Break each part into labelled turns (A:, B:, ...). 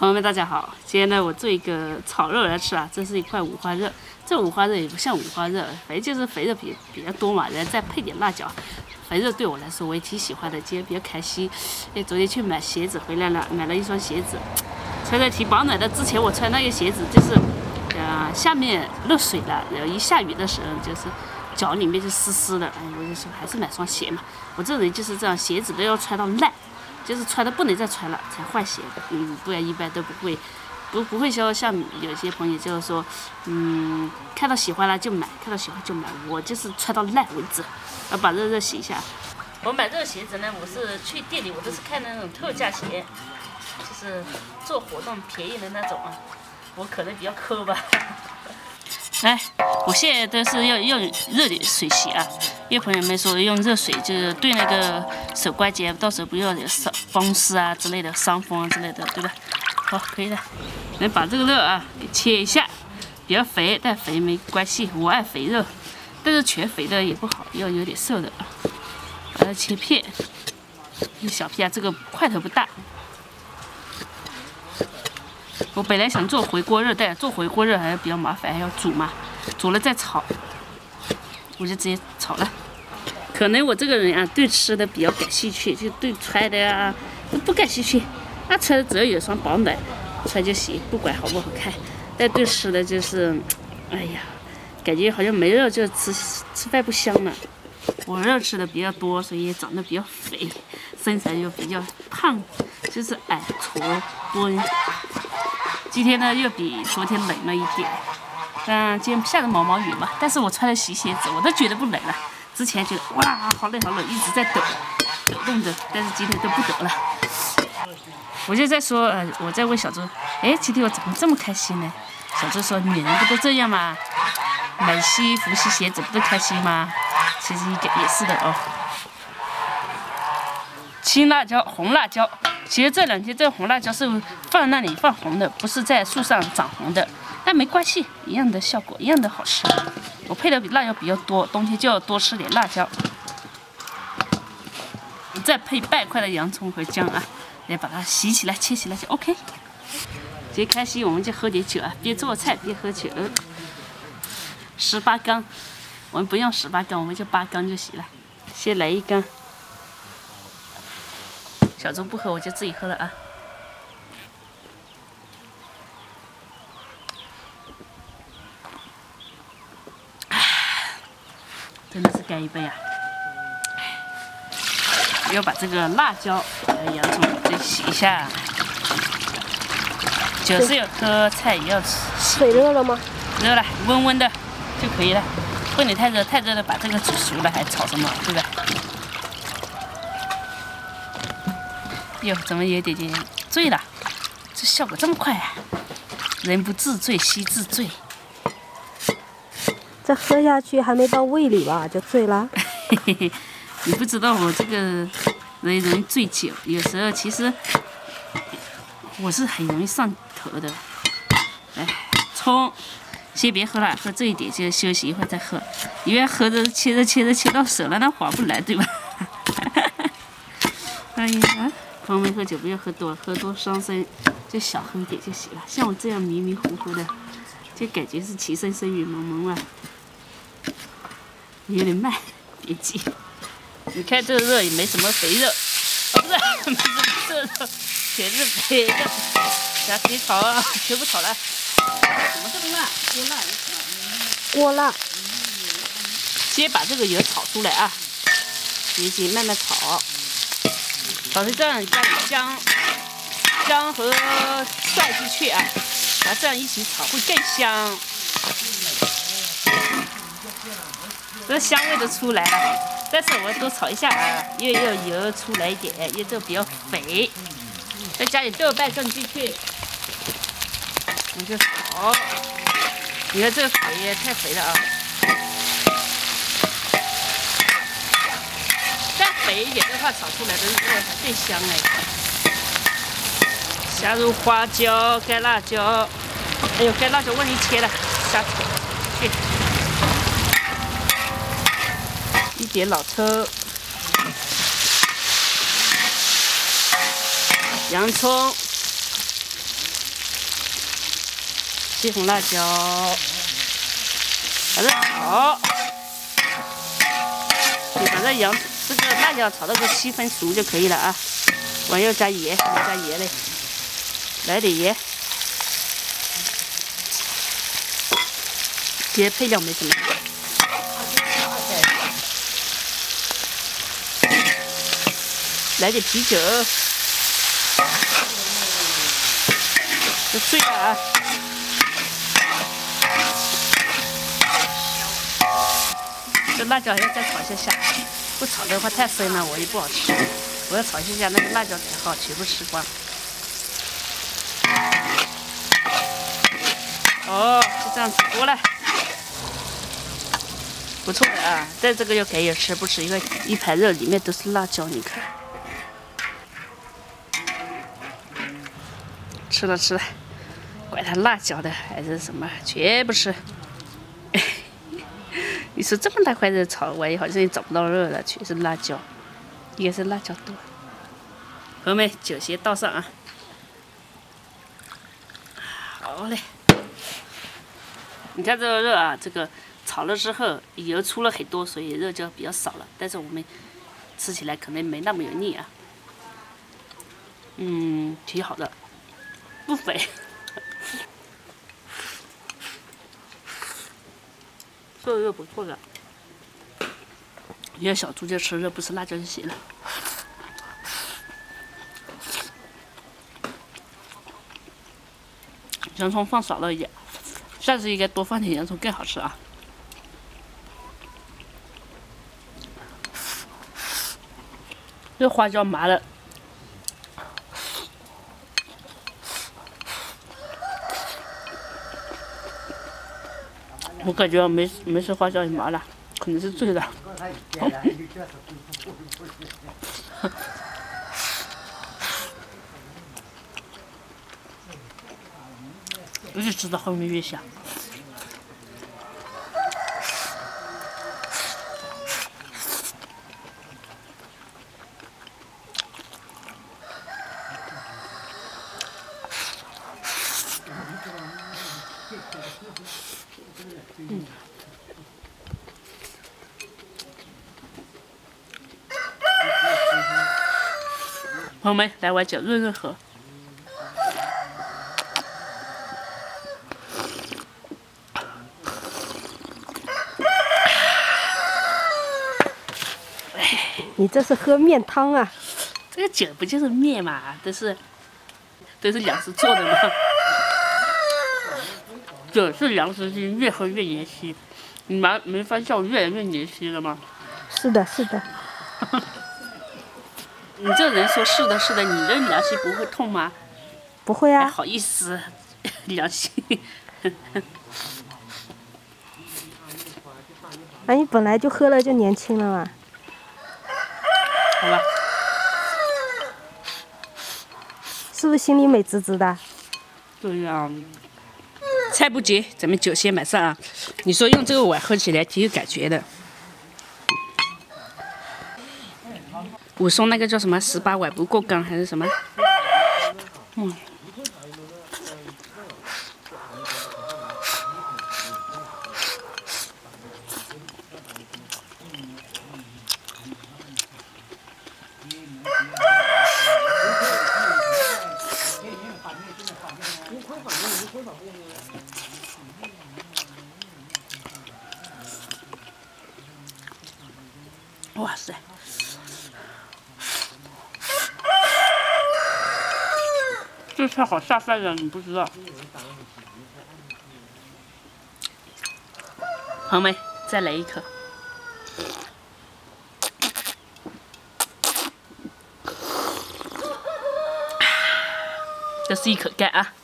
A: 朋友们，大家好！今天呢，我做一个炒肉来吃啊。这是一块五花肉，这五花肉也不像五花肉，反正就是肥肉比比较多嘛，然后再配点辣椒。肥肉对我来说我也挺喜欢的。今天比较开心，哎，昨天去买鞋子回来了，买了一双鞋子，穿着挺保暖的。之前我穿那个鞋子就是，呃，下面漏水了，然后一下雨的时候就是脚里面就湿湿的。哎，我就说还是买双鞋嘛。我这人就是这样，鞋子都要穿到烂。就是穿的不能再穿了才换鞋，嗯，不然一般都不会，不不会说像有些朋友就是说，嗯，看到喜欢了就买，看到喜欢就买。我就是穿到烂为止，要把肉肉洗一下。我买这个鞋子呢，我是去店里，我都是看那种特价鞋，就是做活动便宜的那种啊。我可能比较抠吧。来，我现在都是要用热水洗啊。因为朋友们说用热水就是对那个手关节，到时候不要有伤风湿啊之类的，伤风啊之类的，对吧？好，可以了。来把这个肉啊给切一下，比较肥，但肥没关系，我爱肥肉，但是全肥的也不好，要有点瘦的啊。把它切片，一小片，这个块头不大。我本来想做回锅肉，但做回锅肉还是比较麻烦，还要煮嘛，煮了再炒。我就直接炒了，可能我这个人啊，对吃的比较感兴趣，就对穿的啊不感兴趣。那穿的只要有双保暖，穿就行，不管好不好看。但对吃的就是，哎呀，感觉好像没肉就吃吃饭不香了。我肉吃的比较多，所以长得比较肥，身材又比较胖，就是矮矬蹲。今天呢，又比昨天冷了一点。嗯，今天下着毛毛雨嘛，但是我穿了洗鞋子，我都觉得不冷了。之前觉得哇，好冷好冷，一直在抖抖动着，但是今天都不抖了。我就在说，呃，我在问小周，哎，今天我怎么这么开心呢？小周说，女人不都这样吗？买新衣服、洗鞋子不都开心吗？其实也也是的哦。青辣椒、红辣椒，其实这两天这红辣椒是放那里放红的，不是在树上长红的。但没关系，一样的效果，一样的好吃。我配的比辣椒比较多，冬天就要多吃点辣椒。再配半块的洋葱和姜啊，来把它洗起来、切起来就 OK。今天开心，我们就喝点酒啊，边做菜边喝酒。十八缸，我们不用十八缸，我们就八缸就行了。先来一缸，小钟不喝，我就自己喝了啊。真的是干一杯啊！要把这个辣椒、洋葱再洗一下。酒是要喝，菜也要吃。
B: 水热了吗？
A: 热了，温温的就可以了。不能太热，太热了把这个煮熟了还炒什么，对吧？哟，怎么有点点醉了？这效果这么快啊！人不自醉惜自醉。
B: 这喝下去还没到胃里吧，就醉了。
A: 你不知道我这个人容易醉酒，有时候其实我是很容易上头的。哎，葱，先别喝了，喝这一点就休息一会儿再喝。因为喝着切着切着切到手了，那划不来，对吧？哎呀，朋友们喝酒不要喝多，喝多伤身，就小喝一点就行了。像我这样迷迷糊糊的，就感觉是情深深雨蒙蒙了。有点慢，别急。你看这个肉也没什么肥肉，不是，没什么瘦肉，全是肥肉。来，可以炒啊，全部炒了。怎么这么辣？锅辣？
B: 锅辣。
A: 先把这个油炒出来啊，别急，慢慢炒。炒成这样，加点姜，姜和蒜进去啊，然后这样一起炒会更香。这香味都出来了，但是我多炒一下啊，因为要油出来一点，因为这个比较肥，再加点豆瓣酱进去，我就炒。你看这个肥太肥了啊，再肥一点的话，炒出来的肉才更香哎。加入花椒、干辣椒，哎呦，干辣椒忘记切了，下点老抽，洋葱，西红辣椒，把它炒，你把这洋这个辣椒炒到个七分熟就可以了啊。我要加盐，加盐嘞，来点盐。这些配料没什么。来点啤酒，就碎了啊！这辣椒要再炒一下下，不炒的话太生了，我也不好吃。我要炒一下下那个辣椒才好，全部吃光。哦，就这样子过了，不错的啊！在这个就可以吃，不吃因为一盘肉里面都是辣椒，你看。吃了吃了，管它辣椒的还是什么，全部吃。你说这么大块的炒，我也好像也找不到肉了，全是辣椒，应该是辣椒多。朋友们，酒先倒上啊。好嘞，你看这个肉啊，这个炒了之后油出了很多，所以肉就比较少了，但是我们吃起来可能没那么油腻啊。嗯，挺好的。不肥，这个肉不错的。你看小猪就吃肉，不吃辣椒就行了。洋葱放少了一点，下次应该多放点洋葱更好吃啊。这花椒麻了。我感觉没没吃花椒麻了，可能是醉了。越吃到后面越香。朋友们，来碗酒润润喝。
B: 你这是喝面汤啊？
A: 这个酒不就是面嘛？都是都是粮食做的吗？酒是粮食精，越喝越年轻。你没没发现我越来越年轻了吗？
B: 是的，是的。
A: 你这人说是的，是的，你这良心不会痛吗？
B: 不会啊。
A: 好意思，良心。
B: 那你本来就喝了就年轻了嘛。
A: 好吧。
B: 是不是心里美滋滋的？
A: 对呀。菜不急，咱们酒先买上啊！你说用这个碗喝起来挺有感觉的。武松那个叫什么？十八碗不过岗还是什么？嗯。哇塞！这菜好下饭呀，你不知道。好没，再来一颗。这是一口盖啊。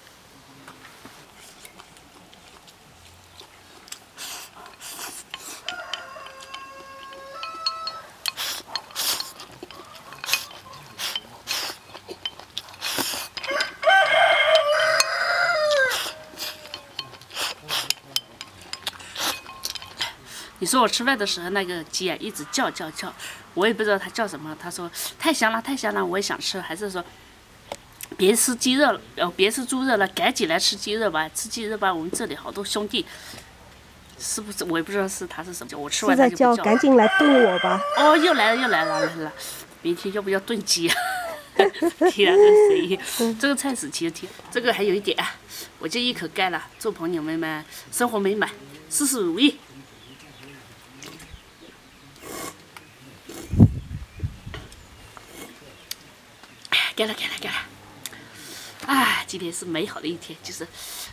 A: 你说我吃饭的时候，那个鸡啊一直叫叫叫，我也不知道它叫什么。他说太香了，太香了，我也想吃。还是说别吃鸡肉了，哦，别吃猪肉了，赶紧来吃鸡肉吧！吃鸡肉吧，我们这里好多兄弟，是不是？我也不知道是他是什么叫，我吃完他
B: 在叫
A: 就叫。
B: 赶紧来炖我吧。
A: 哦，又来了，又来了，来了！明天要不要炖鸡啊？天啊，这个菜是其实挺，这个还有一点啊，我就一口干了。祝朋友们们生活美满，事事如意。干了，干了，干了。啊，今天是美好的一天，就是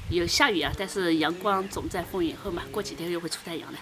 A: 有下雨啊，但是阳光总在风雨后嘛，过几天又会出太阳的。